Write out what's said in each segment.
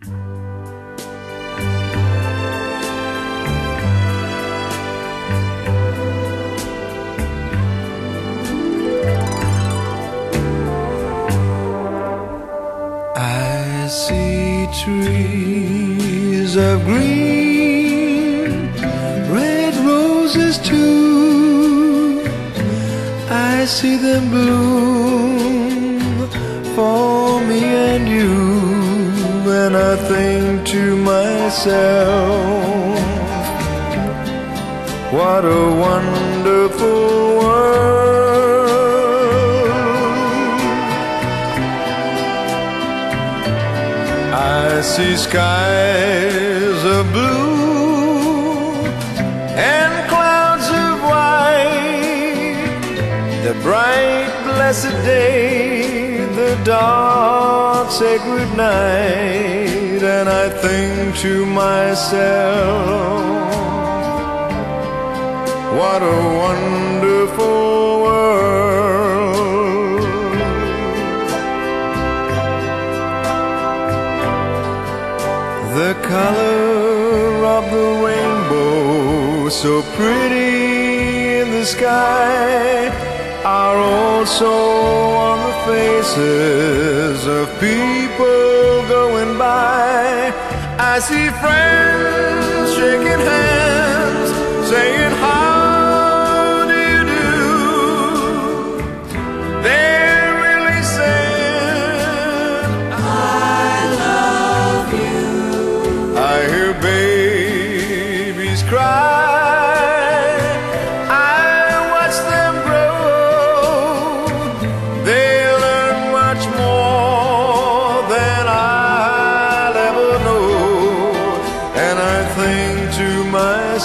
I see trees of green, red roses too. I see them bloom myself, what a wonderful world. I see skies of blue and clouds of white. The bright, blessed day, the dark, sacred night, and I think to myself, what a wonderful world. The color of the rainbow, so pretty in the sky, are also on the faces of people going by. I see friends shaking hands, saying, How do you do? They're really saying, I love you. I hear babies cry.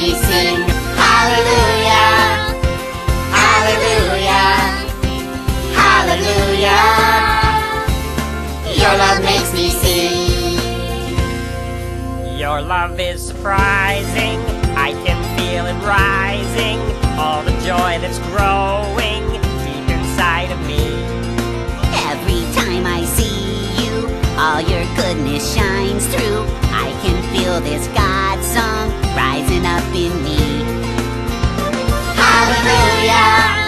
me sing. Hallelujah, hallelujah, hallelujah. Your love makes me sing. Your love is surprising. I can feel it rising. All the joy that's growing deep inside of me. Every time I see you, all your goodness shines through. I can feel this God song in me. Hallelujah,